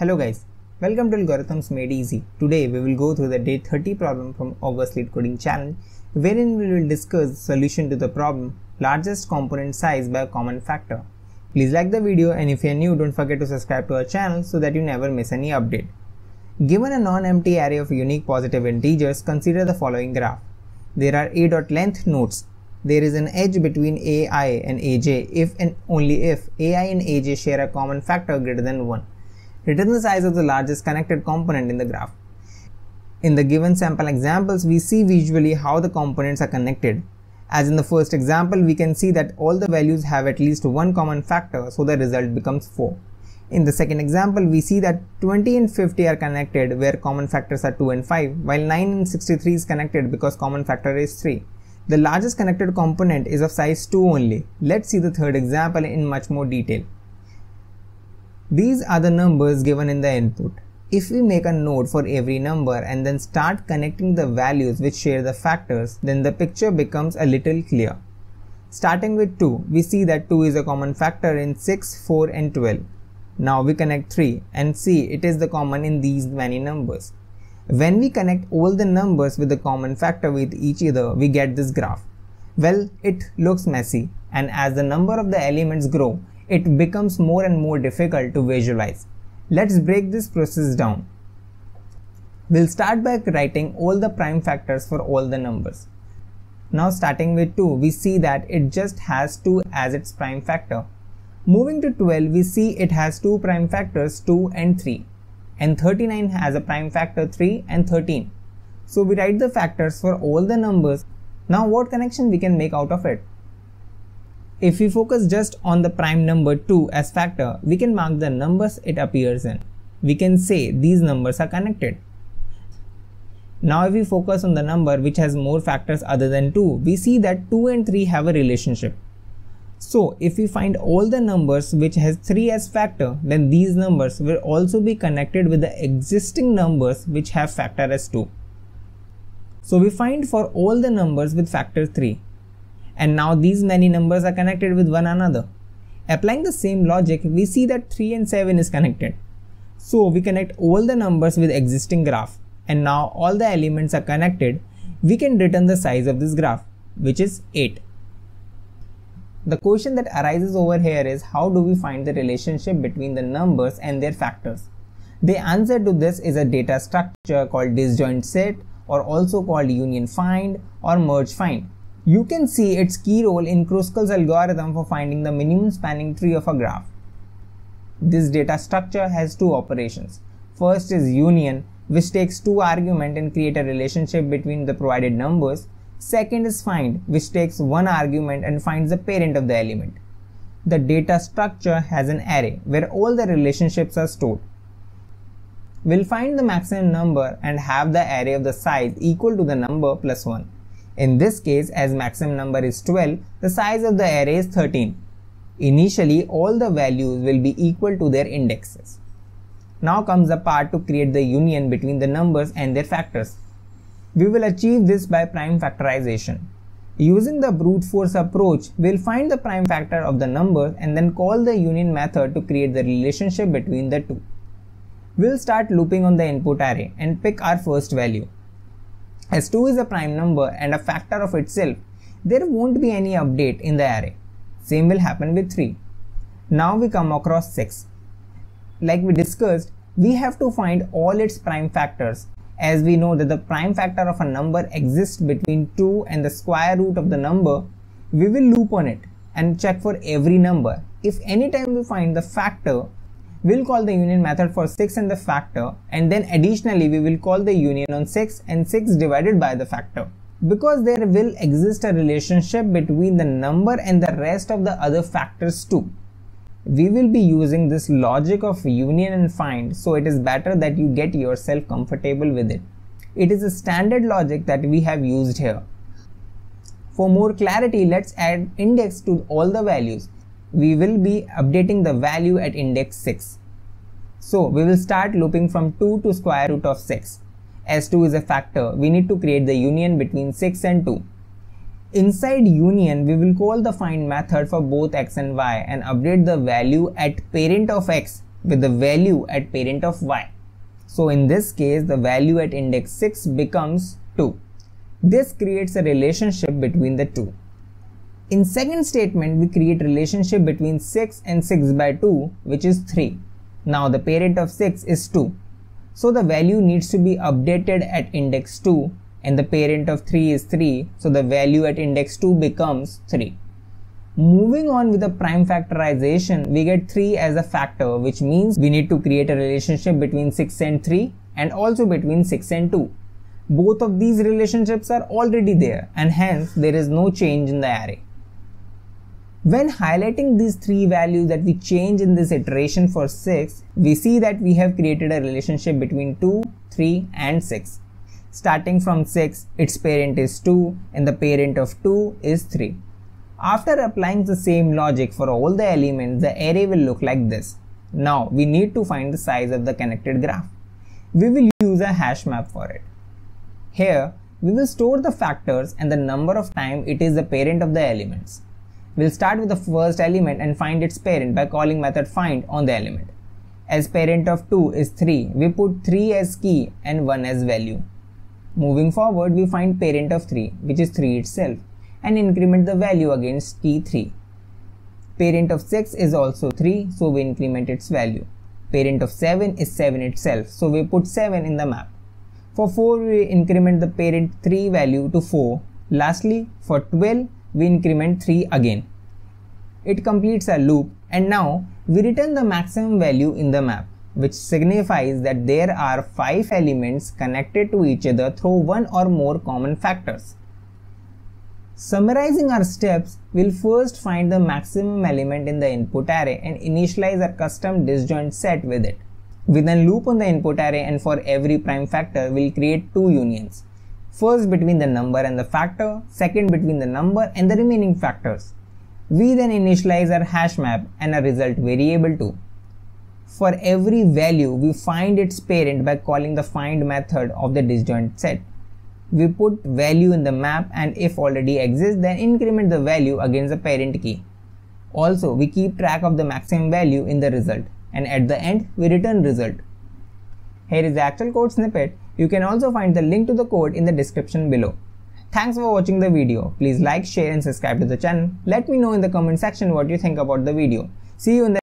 Hello guys, welcome to Algorithms Made Easy. Today we will go through the day 30 problem from August LeetCoding Challenge wherein we will discuss solution to the problem largest component size by a common factor. Please like the video and if you are new don't forget to subscribe to our channel so that you never miss any update. Given a non-empty array of unique positive integers, consider the following graph. There are a dot length nodes there is an edge between ai and aj if and only if ai and aj share a common factor greater than 1. Return the size of the largest connected component in the graph. In the given sample examples, we see visually how the components are connected. As in the first example, we can see that all the values have at least one common factor, so the result becomes 4. In the second example, we see that 20 and 50 are connected where common factors are 2 and 5, while 9 and 63 is connected because common factor is 3. The largest connected component is of size 2 only. Let's see the third example in much more detail. These are the numbers given in the input. If we make a node for every number and then start connecting the values which share the factors, then the picture becomes a little clear. Starting with 2, we see that 2 is a common factor in 6, 4 and 12. Now we connect 3 and see it is the common in these many numbers. When we connect all the numbers with the common factor with each other, we get this graph. Well, it looks messy and as the number of the elements grow, it becomes more and more difficult to visualize. Let's break this process down. We'll start by writing all the prime factors for all the numbers. Now starting with 2, we see that it just has 2 as its prime factor. Moving to 12, we see it has two prime factors 2 and 3 and 39 has a prime factor 3 and 13. So we write the factors for all the numbers. Now what connection we can make out of it? If we focus just on the prime number 2 as factor, we can mark the numbers it appears in. We can say these numbers are connected. Now if we focus on the number which has more factors other than 2, we see that 2 and 3 have a relationship. So if we find all the numbers which has 3 as factor, then these numbers will also be connected with the existing numbers which have factor as 2. So we find for all the numbers with factor 3. And now these many numbers are connected with one another. Applying the same logic, we see that 3 and 7 is connected. So we connect all the numbers with existing graph. And now all the elements are connected. We can return the size of this graph, which is 8. The question that arises over here is how do we find the relationship between the numbers and their factors? The answer to this is a data structure called disjoint set or also called union find or merge find. You can see its key role in Kruskal's algorithm for finding the minimum spanning tree of a graph. This data structure has two operations. First is union which takes two arguments and create a relationship between the provided numbers Second is find, which takes one argument and finds the parent of the element. The data structure has an array where all the relationships are stored. We'll find the maximum number and have the array of the size equal to the number plus 1. In this case, as maximum number is 12, the size of the array is 13. Initially, all the values will be equal to their indexes. Now comes the part to create the union between the numbers and their factors. We will achieve this by prime factorization. Using the brute force approach, we'll find the prime factor of the number and then call the union method to create the relationship between the two. We'll start looping on the input array and pick our first value. As 2 is a prime number and a factor of itself, there won't be any update in the array. Same will happen with 3. Now we come across 6. Like we discussed, we have to find all its prime factors as we know that the prime factor of a number exists between 2 and the square root of the number, we will loop on it and check for every number. If anytime we find the factor, we'll call the union method for 6 and the factor and then additionally we will call the union on 6 and 6 divided by the factor. Because there will exist a relationship between the number and the rest of the other factors too we will be using this logic of union and find so it is better that you get yourself comfortable with it. It is a standard logic that we have used here. For more clarity, let's add index to all the values. We will be updating the value at index 6. So we will start looping from 2 to square root of 6. As 2 is a factor, we need to create the union between 6 and 2. Inside union, we will call the find method for both x and y and update the value at parent of x with the value at parent of y. So in this case, the value at index 6 becomes 2. This creates a relationship between the two. In second statement, we create relationship between 6 and 6 by 2, which is 3. Now the parent of 6 is 2. So the value needs to be updated at index 2 and the parent of 3 is 3. So the value at index 2 becomes 3. Moving on with the prime factorization, we get 3 as a factor, which means we need to create a relationship between 6 and 3 and also between 6 and 2. Both of these relationships are already there and hence there is no change in the array. When highlighting these three values that we change in this iteration for 6, we see that we have created a relationship between 2, 3 and 6. Starting from 6, its parent is 2 and the parent of 2 is 3. After applying the same logic for all the elements, the array will look like this. Now we need to find the size of the connected graph. We will use a hash map for it. Here, we will store the factors and the number of time it is the parent of the elements. We'll start with the first element and find its parent by calling method find on the element. As parent of 2 is 3, we put 3 as key and 1 as value. Moving forward, we find parent of 3, which is 3 itself, and increment the value against key 3. Parent of 6 is also 3, so we increment its value. Parent of 7 is 7 itself, so we put 7 in the map. For 4, we increment the parent 3 value to 4. Lastly, for 12, we increment 3 again. It completes a loop and now we return the maximum value in the map which signifies that there are 5 elements connected to each other through one or more common factors. Summarizing our steps, we'll first find the maximum element in the input array and initialize our custom disjoint set with it. We then loop on the input array and for every prime factor, we'll create two unions first between the number and the factor, second between the number and the remaining factors. We then initialize our hash map and a result variable too. For every value, we find its parent by calling the find method of the disjoint set. We put value in the map and if already exists, then increment the value against the parent key. Also, we keep track of the maximum value in the result and at the end, we return result. Here is the actual code snippet you can also find the link to the code in the description below. Thanks for watching the video. Please like, share and subscribe to the channel. Let me know in the comment section what you think about the video. See you in the